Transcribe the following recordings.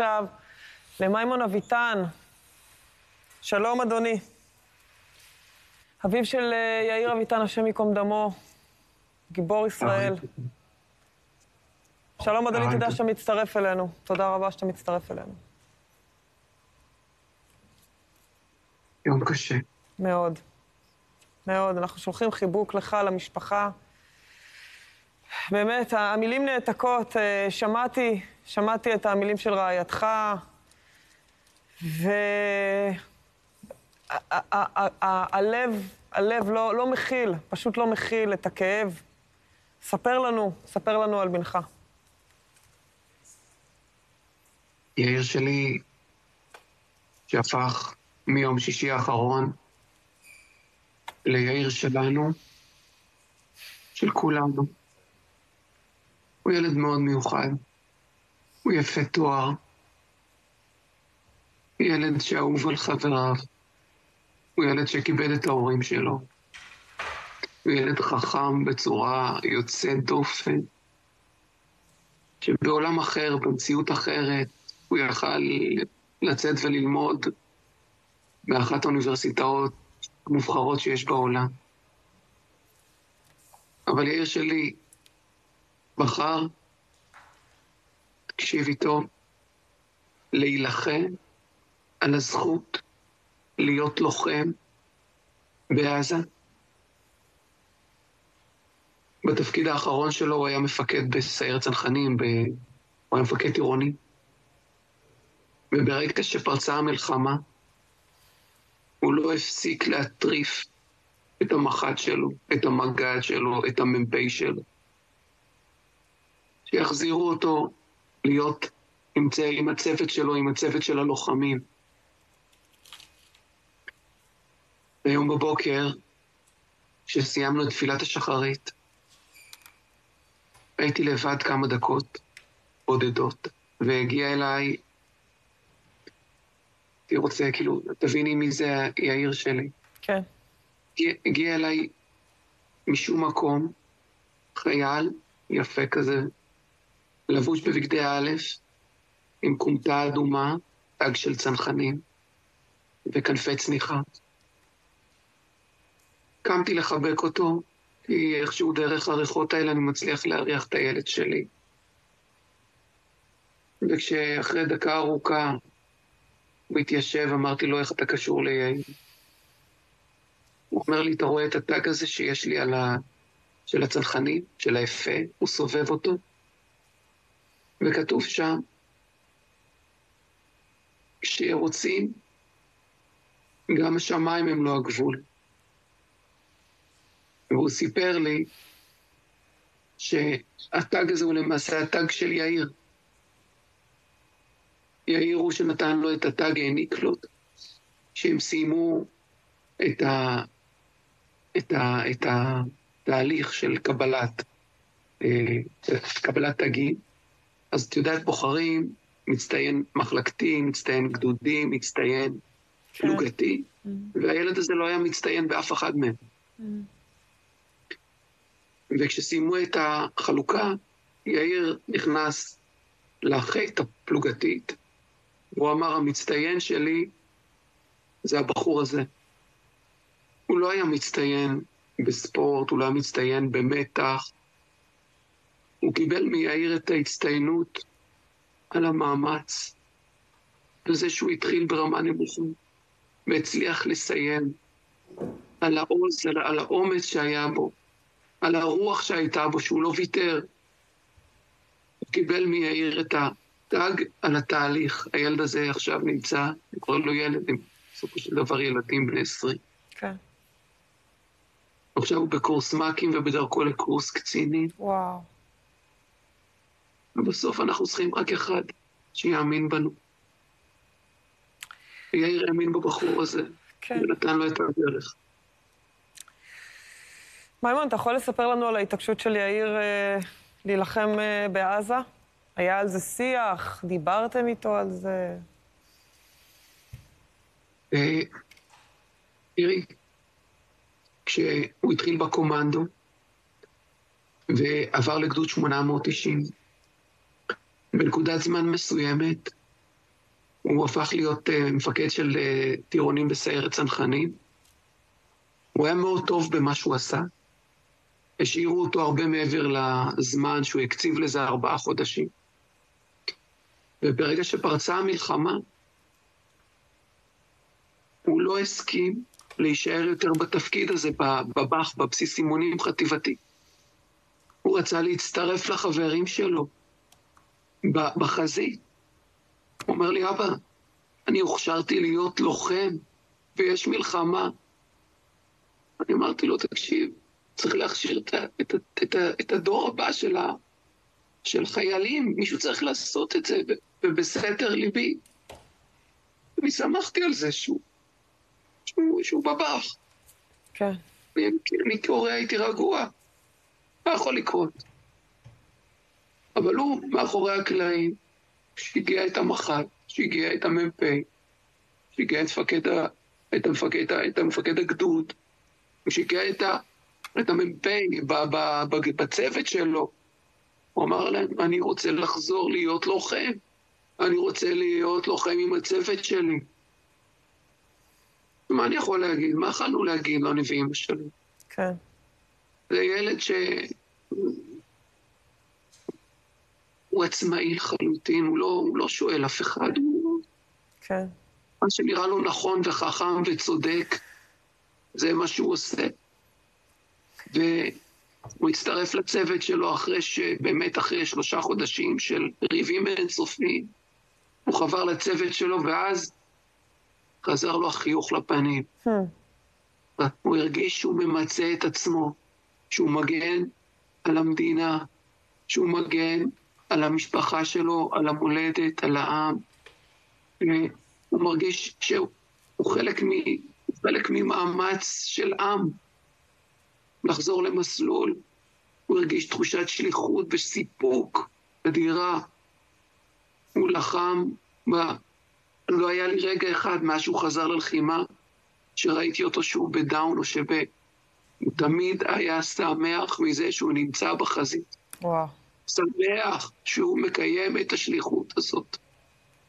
עכשיו למימון אביטן. שלום, אדוני. אביו של אה, יאיר אביטן, השם ייקום דמו, גיבור ישראל. שלום, אדוני, תודה שאתה מצטרף אלינו. תודה רבה שאתה מצטרף אלינו. יום קשה. מאוד. מאוד. אנחנו שולחים חיבוק לך, למשפחה. באמת, המילים נעתקות. אה, שמעתי, שמעתי את המילים של רעייתך, והלב, הלב לא, לא מכיל, פשוט לא מכיל את הכאב. ספר לנו, ספר לנו על בנך. יאיר שלי, שהפך מיום שישי האחרון ליאיר שלנו, של כולנו. הוא ילד מאוד מיוחד, הוא יפה תואר, הוא ילד שאהוב על חבריו, הוא ילד שכיבד את ההורים שלו, הוא ילד חכם בצורה יוצאת דופן, שבעולם אחר, במציאות אחרת, הוא יכל לצאת וללמוד באחת האוניברסיטאות המובחרות שיש בעולם. אבל יאיר שלי בחר, תקשיבי טוב, להילחם על הזכות להיות לוחם בעזה. בתפקיד האחרון שלו הוא היה מפקד בסיירת צנחנים, ב... הוא היה מפקד עירוני. וברגע שפרצה המלחמה, הוא לא הפסיק להטריף את המח"ט שלו, את המג"ד שלו, את המ"פ שלו. שיחזירו אותו להיות עם, צ... עם הצוות שלו, עם הצוות של הלוחמים. היום בבוקר, כשסיימנו את תפילת השחרית, הייתי לבד כמה דקות בודדות, והגיע אליי, הייתי רוצה, כאילו, תביני מי זה יאיר שלי. כן. הגיע, הגיע אליי משום מקום חייל יפה כזה, לבוש בבגדי א', עם כומתה אדומה, תג של צנחנים וכנפי צניחה. קמתי לחבק אותו, כי איכשהו דרך הריחות האלה אני מצליח להריח את הילד שלי. וכשאחרי דקה ארוכה הוא התיישב, אמרתי לו, איך אתה קשור ליאיר? הוא אומר לי, אתה רואה את הטג הזה שיש לי על ה... של הצנחנים, של האפה, הוא סובב אותו, וכתוב שם, כשרוצים, גם השמיים הם לא הגבול. והוא סיפר לי שהתג הזה הוא למעשה התג של יאיר. יאיר הוא שנתן לו את התג, העניק לו, שהם סיימו את, ה, את, ה, את התהליך של קבלת, אה, קבלת תגים. אז את יודעת, בוחרים מצטיין מחלקתי, מצטיין גדודי, מצטיין כן. פלוגתי, mm-hmm. והילד הזה לא היה מצטיין באף אחד מהם. Mm-hmm. וכשסיימו את החלוקה, יאיר נכנס לחטא הפלוגתית, והוא אמר, המצטיין שלי זה הבחור הזה. הוא לא היה מצטיין בספורט, הוא לא היה מצטיין במתח. הוא קיבל מיאיר את ההצטיינות על המאמץ, בזה שהוא התחיל ברמה נמוכה, והצליח לסיים על העוז, על, על האומץ שהיה בו, על הרוח שהייתה בו, שהוא לא ויתר. הוא קיבל מיאיר את הטאג על התהליך. הילד הזה עכשיו נמצא, אני קורא לו ילד, הם בסופו של דבר ילדים בני עשרים. כן. עכשיו הוא בקורס מ"כים ובדרכו לקורס קצינים. וואו. ובסוף אנחנו צריכים רק אחד שיאמין בנו. ויאיר האמין בבחור הזה, כן. ונתן לו את הדרך. מימון, אתה יכול לספר לנו על ההתעקשות של יאיר אה, להילחם אה, בעזה? היה על זה שיח? דיברתם איתו על זה? אה, תראי, כשהוא התחיל בקומנדו ועבר לגדוד 890, בנקודת זמן מסוימת הוא הפך להיות uh, מפקד של uh, טירונים בסיירת צנחנים. הוא היה מאוד טוב במה שהוא עשה. השאירו אותו הרבה מעבר לזמן שהוא הקציב לזה ארבעה חודשים. וברגע שפרצה המלחמה, הוא לא הסכים להישאר יותר בתפקיד הזה, בב"ח, בבסיס אימונים חטיבתי. הוא רצה להצטרף לחברים שלו בחזית. הוא אומר לי, אבא, אני הוכשרתי להיות לוחם, ויש מלחמה. אני אמרתי לו, תקשיב, צריך להכשיר את, את, את, את, את הדור הבא של, ה, של חיילים, מישהו צריך לעשות את זה, ובסתר ליבי. אני שמחתי על זה שהוא, שהוא, שהוא בב"ח. כן. אני, אני כהורה הייתי רגוע, מה יכול לקרות? אבל הוא מאחורי הקלעים, שהגיע את המח"ט, שהגיע את המ"פ, שהגיע את מפקד, ה, את המפקד, את המפקד הגדוד, שהגיע את, ה, את המ"פ בצוות שלו. הוא אמר להם, אני רוצה לחזור להיות לוחם. אני רוצה להיות לוחם עם הצוות שלי. מה אני יכול להגיד? מה יכולנו להגיד לנביאים השונים? כן. זה ילד ש... הוא עצמאי לחלוטין, הוא לא, הוא לא שואל אף אחד. הוא... כן. מה שנראה לו נכון וחכם וצודק, זה מה שהוא עושה. והוא הצטרף לצוות שלו אחרי ש... באמת אחרי שלושה חודשים של ריבים אינסופיים. הוא חבר לצוות שלו, ואז חזר לו החיוך לפנים. Hmm. הוא הרגיש שהוא ממצה את עצמו, שהוא מגן על המדינה, שהוא מגן על המשפחה שלו, על המולדת, על העם. הוא מרגיש שהוא חלק, מ, חלק ממאמץ של עם לחזור למסלול. הוא הרגיש תחושת שליחות וסיפוק אדירה. הוא לחם, ב... לא היה לי רגע אחד מאז שהוא חזר ללחימה, שראיתי אותו שהוא בדאון או שב... הוא תמיד היה שמח מזה שהוא נמצא בחזית. וואו. שמח שהוא מקיים את השליחות הזאת.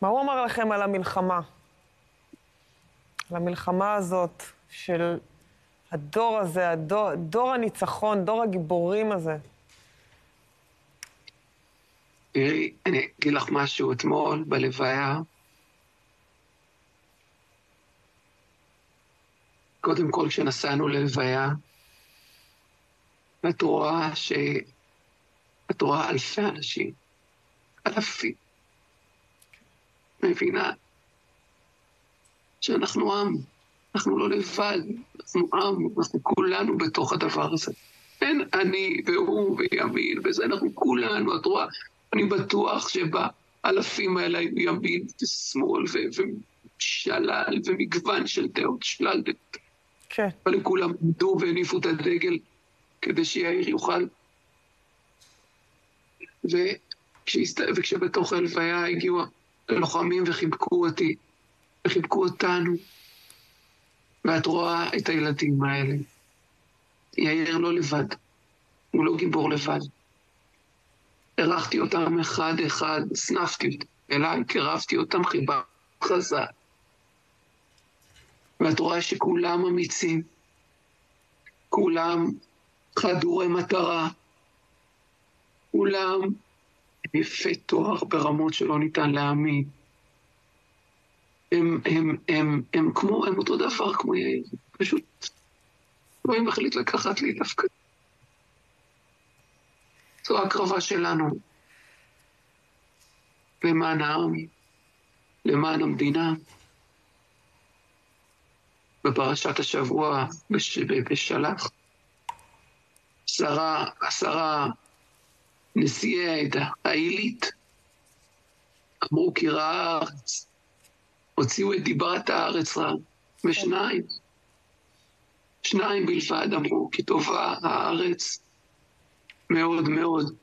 מה הוא אמר לכם על המלחמה? על המלחמה הזאת של הדור הזה, הדור, דור הניצחון, דור הגיבורים הזה. תראי, אני אגיד לך משהו. אתמול בלוויה, קודם כל כשנסענו ללוויה, ואת רואה ש... את רואה אלפי אנשים, אלפים. מבינה שאנחנו עם, אנחנו לא לבד, אנחנו עם, אנחנו כולנו בתוך הדבר הזה. אין אני והוא וימין וזה, אנחנו כולנו, את רואה, אני בטוח שבאלפים האלה היו ימין ושמאל ושלל ומגוון של דעות, שלל דעות. כן. אבל כולם עמדו והניפו את הדגל כדי שיאיר יוכל. וכשהסת... וכשבתוך הלוויה הגיעו הלוחמים וחיבקו אותי, וחיבקו אותנו, ואת רואה את הילדים האלה. יאיר לא לבד, הוא לא גיבור לבד. הרחתי אותם אחד-אחד, סנפתי אותם אליי, קירבתי אותם, חיבה חזק. ואת רואה שכולם אמיצים, כולם חדורי מטרה, כולם יפי תואר ברמות שלא ניתן להאמין. הם, הם, הם, הם כמו, הם אותו דבר כמו יאיר, פשוט אלוהים החליט לקחת לי דווקא. זו ההקרבה שלנו למען העם, למען המדינה. בפרשת השבוע בש, בשלח, עשרה, עשרה נשיאי העדה, העילית, אמרו כי רעה הארץ, הוציאו את דיברת הארץ רע, ושניים, שניים בלבד אמרו כי טובה הארץ מאוד מאוד.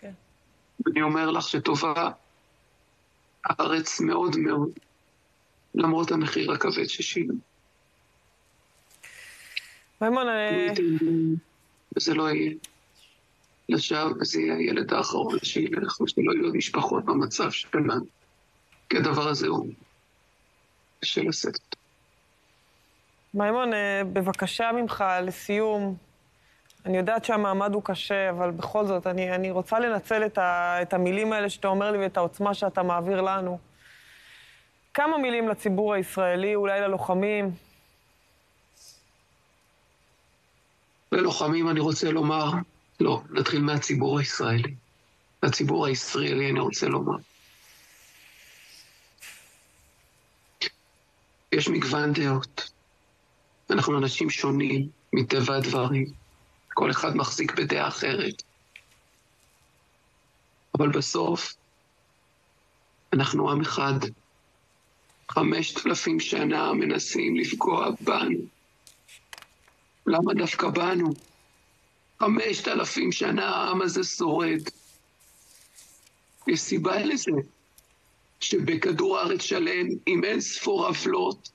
כן. אני אומר לך שטובה הארץ מאוד מאוד, למרות המחיר הכבד ששילם. מימון, אה, וזה לא יהיה. לשווא, וזה יהיה הילד האחרון שילך, ושלא יהיו משפחות במצב שלנו. כי הדבר הזה הוא קשה לשאת אותו. מימון, אה, בבקשה ממך, לסיום, אני יודעת שהמעמד הוא קשה, אבל בכל זאת, אני, אני רוצה לנצל את, ה, את המילים האלה שאתה אומר לי ואת העוצמה שאתה מעביר לנו. כמה מילים לציבור הישראלי, אולי ללוחמים. ללוחמים אני רוצה לומר, לא, נתחיל מהציבור הישראלי. לציבור הישראלי אני רוצה לומר. יש מגוון דעות. אנחנו אנשים שונים, מטבע הדברים. כל אחד מחזיק בדעה אחרת. אבל בסוף, אנחנו עם אחד. חמשת אלפים שנה מנסים לפגוע בנו. למה דווקא בנו? חמשת אלפים שנה העם הזה שורד. יש סיבה לזה, שבכדור הארץ שלם, עם אין ספור עוולות,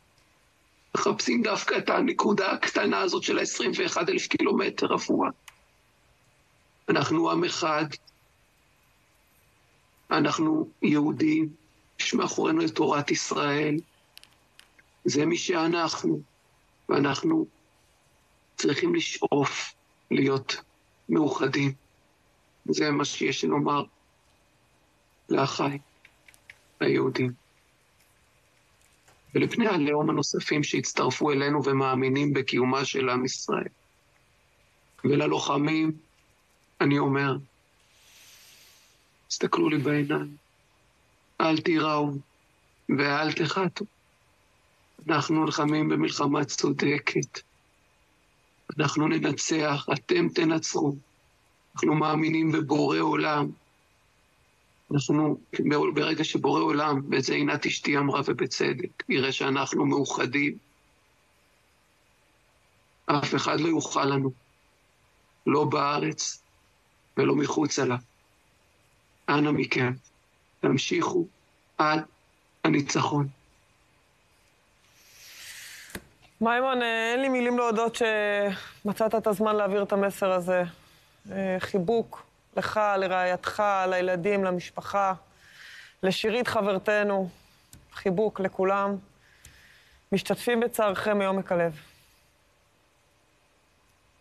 מחפשים דווקא את הנקודה הקטנה הזאת של ה-21 אלף קילומטר רבוע. אנחנו עם אחד, אנחנו יהודים, יש מאחורינו את תורת ישראל, זה מי שאנחנו, ואנחנו צריכים לשאוף להיות מאוחדים. זה מה שיש לומר לאחיי, ליהודים. ולבני הלאום הנוספים שהצטרפו אלינו ומאמינים בקיומה של עם ישראל. וללוחמים, אני אומר, תסתכלו לי בעיניים, אל תיראו ואל תחתו. אנחנו נלחמים במלחמה צודקת. אנחנו ננצח, אתם תנצחו. אנחנו מאמינים בבורא עולם. אנחנו, ברגע שבורא עולם, ואת זה עינת אשתי אמרה ובצדק, יראה שאנחנו מאוחדים, אף אחד לא יוכל לנו, לא בארץ ולא מחוצה לה. אנא מכם, תמשיכו עד הניצחון. מימון, אה, אין לי מילים להודות שמצאת את הזמן להעביר את המסר הזה. אה, חיבוק לך, לרעייתך, לילדים, למשפחה, לשירית חברתנו, חיבוק לכולם. משתתפים בצערכם מעומק הלב.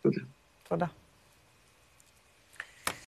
תודה. תודה.